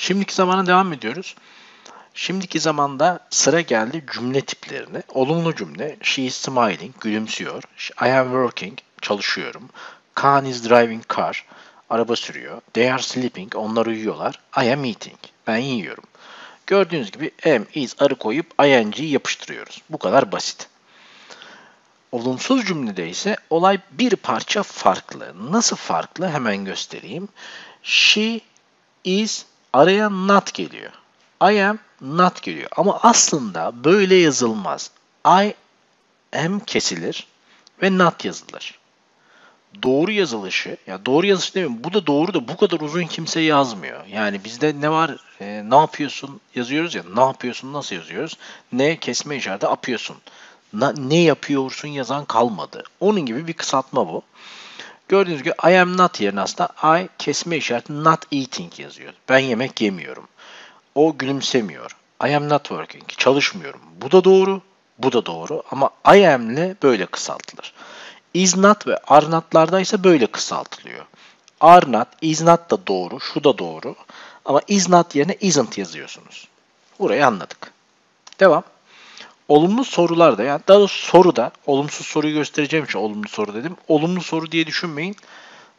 Şimdiki zamana devam ediyoruz. Şimdiki zamanda sıra geldi cümle tiplerine. Olumlu cümle, she is smiling, gülümsüyor. I am working, çalışıyorum. Khan is driving car, araba sürüyor. They are sleeping, onlar uyuyorlar. I am eating, ben yiyorum. Gördüğünüz gibi am, is, arı koyup ing'yi yapıştırıyoruz. Bu kadar basit. Olumsuz cümlede ise olay bir parça farklı. Nasıl farklı hemen göstereyim. She is araya not geliyor. I am not geliyor. Ama aslında böyle yazılmaz. I am kesilir ve not yazılır. Doğru yazılışı, ya doğru yazış demiyorum. Bu da doğru da bu kadar uzun kimse yazmıyor. Yani bizde ne var? E, ne yapıyorsun yazıyoruz ya. Ne yapıyorsun nasıl yazıyoruz? Ne kesme işareti yapıyorsun. Na, ne yapıyorsun yazan kalmadı. Onun gibi bir kısaltma bu. Gördüğünüz gibi I am not yerine aslında I kesme işareti not eating yazıyor. Ben yemek yemiyorum. O gülümsemiyor. I am not working. Çalışmıyorum. Bu da doğru. Bu da doğru. Ama I am ile böyle kısaltılır. Is not ve are not'larda ise böyle kısaltılıyor. Are not, is not da doğru. Şu da doğru. Ama is not yerine isn't yazıyorsunuz. Burayı anladık. Devam. Olumlu sorularda yani daha doğrusu soruda olumsuz soruyu göstereceğim için olumlu soru dedim. Olumlu soru diye düşünmeyin.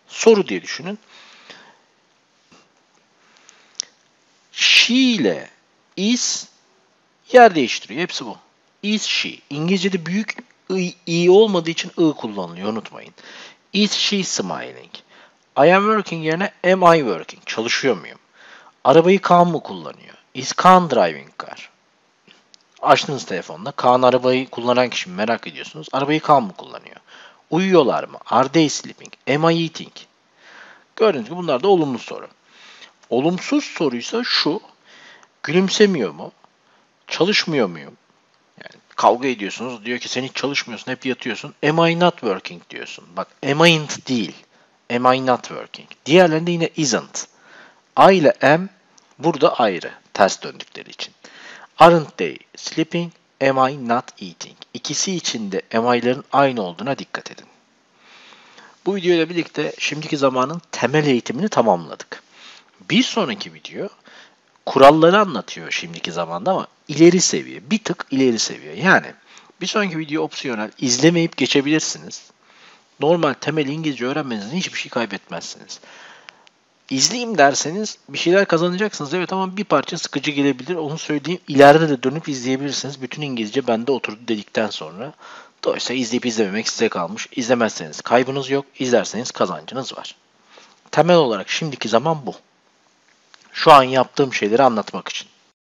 Soru diye düşünün. She ile is yer değiştiriyor. Hepsi bu. Is she. İngilizce'de büyük i, i olmadığı için i kullanılıyor. Unutmayın. Is she smiling? I am working yerine am I working? Çalışıyor muyum? Arabayı Kaan mı kullanıyor? Is Kaan driving car? Açtınız telefonda. Kaan arabayı kullanan kişi mi merak ediyorsunuz. Arabayı Kaan mı kullanıyor? Uyuyorlar mı? Are they sleeping? Am I eating? Gördüğünüz gibi bunlar da olumlu soru. Olumsuz soruysa şu. Gülümsemiyor mu? Çalışmıyor muyum? Yani kavga ediyorsunuz. Diyor ki sen hiç çalışmıyorsun. Hep yatıyorsun. Am I not working diyorsun. Bak am I değil. Am I not working? Diğerlerinde yine isn't. I ile am burada ayrı. Ters döndükleri için. Aren't they sleeping? Am I not eating? İkisi için de am aynı olduğuna dikkat edin. Bu videoyla birlikte şimdiki zamanın temel eğitimini tamamladık. Bir sonraki video kuralları anlatıyor şimdiki zamanda ama ileri seviye, bir tık ileri seviye. Yani bir sonraki video opsiyonel izlemeyip geçebilirsiniz. Normal temel İngilizce öğrenmenizden hiçbir şey kaybetmezsiniz. İzleyeyim derseniz bir şeyler kazanacaksınız. Evet ama bir parça sıkıcı gelebilir. Onu söyleyeyim. İleride de dönüp izleyebilirsiniz. Bütün İngilizce bende oturdu dedikten sonra. Dolayısıyla izleyip izlememek size kalmış. İzlemezseniz kaybınız yok. İzlerseniz kazancınız var. Temel olarak şimdiki zaman bu. Şu an yaptığım şeyleri anlatmak için.